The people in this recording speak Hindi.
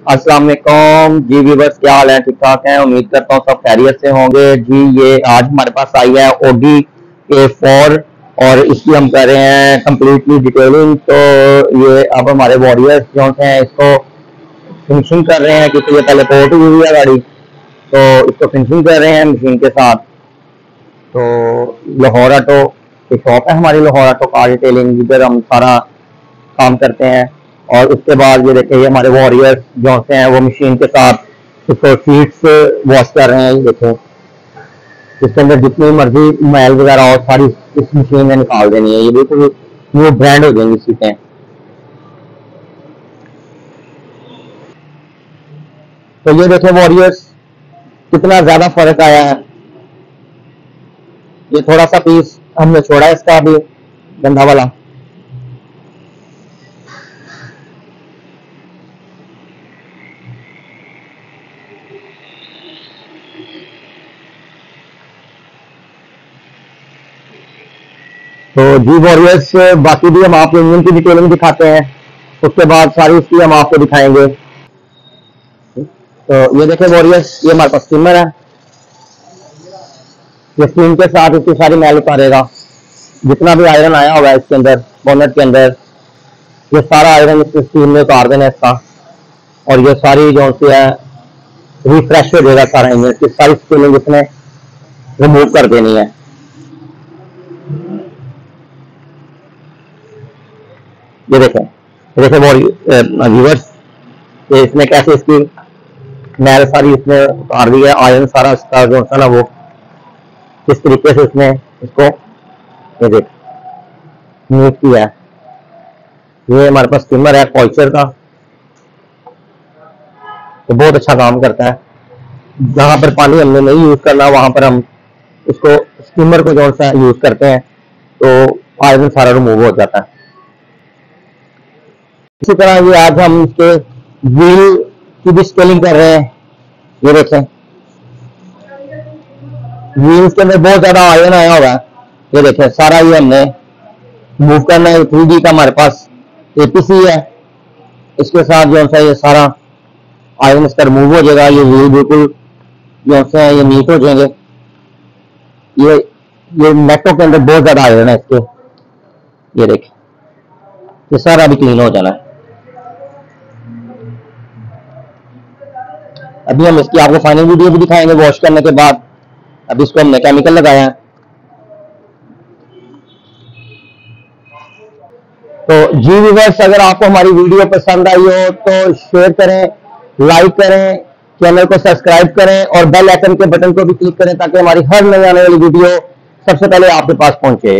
अस्सलाम वालेकुम। जी व्यूवर्स क्या हाल है? ठीक ठाक है? उम्मीद करता हूँ सब खैरियत से होंगे। जी, ये आज हमारे पास आई है ओडी के फोर और इसकी हम कर रहे हैं कम्प्लीटली डिटेलिंग तो ये अब हमारे वॉरियर्स जो हैं, इसको फिनिशिंग कर रहे हैं, क्योंकि ये पहले पोर्ट हुई हुई है गाड़ी। तो इसको फिनिशिंग कर रहे हैं मशीन के साथ। तो लाहौर ऑटो की शॉप है हमारी, लाहौर ऑटो कार डिटेलिंग जिधर हम सारा काम करते हैं। और उसके बाद ये देखे ये हमारे वॉरियर जो से हैं, वो मशीन के साथ उसको सीट्स वॉश कर रहे हैं। ये देखो, इसके अंदर जितनी मर्ज़ी मैल वगैरह और सारी इस मशीन में निकाल देनी है। ये बिल्कुल न्यू ब्रांड हो जाएँगी सीटें तो ये देखे वॉरियर्स कितना ज़्यादा फ़र्क आया है। ये थोड़ा सा पीस हमने छोड़ा इसका अभी, गंदा वाला। तो जी वॉरियर्स बाकी भी हम आपको इंजन की डिटेलिंग दिखाते हैं। उसके बाद सारी उसकी हम आपको दिखाएँगे। तो ये देखें वॉरियर्स ये हमारे पास स्टीमर है। ये स्टीम के साथ इसकी सारी मैल उतारेगा। जितना भी आयरन आया हुआ है इसके अंदर बोनट के अंदर, ये सारा आयरन इसके स्टीम में उतार देना इसका। और ये सारी जो है रिफ्रेश हो जाएगा सारा इंजन की सारी स्टीमिंग इसने रिमूव कर देनी है। ये देखें ये देखें व्यूवर्स इसमें कैसे इसकी मैल सारी इसने उतार दी है आयरन सारा इसका जो था ना वो, किस तरीके से इसने इसको, ये देख नीट किया है। ये हमारे पास स्टीमर है पॉइचर का। तो बहुत अच्छा काम करता है। जहाँ पर पानी हमने नहीं यूज़ करना, वहाँ पर हम इसको स्टीमर को जो सा यूज़ करते हैं तो आयरन सारा रिमूव हो जाता है। इसी तरह ये आज हम इसके व्हील की भी स्केलिंग कर रहे हैं। ये देखें। व्हील्स के अंदर बहुत ज़्यादा आयरन आया होगा। ये देखें, सारा ये हमने मूव करना है। थ्री डी का हमारे पास एपीसी है। इसके साथ जो सा ये सारा आयरन इसका रिमूव हो जाएगा। ये व्हील बिल्कुल जो सा ये नीट हो जाएँगे। ये ये नेटो के अंदर बहुत ज़्यादा आयरन है इसके। ये देखें। ये सारा भी क्लीन हो जाना है। अभी हम इसकी, आपको फाइनल वीडियो भी दिखाएँगे वॉश करने के बाद। अभी इसको हमने केमिकल लगाया। है तो जी व्यूवर्स अगर आपको हमारी वीडियो पसंद आई हो तो शेयर करें लाइक करें चैनल को सब्सक्राइब करें और बेल आइकन के बटन को भी क्लिक करें ताकि हमारी हर नई आने वाली वीडियो सबसे पहले आपके पास पहुँचे।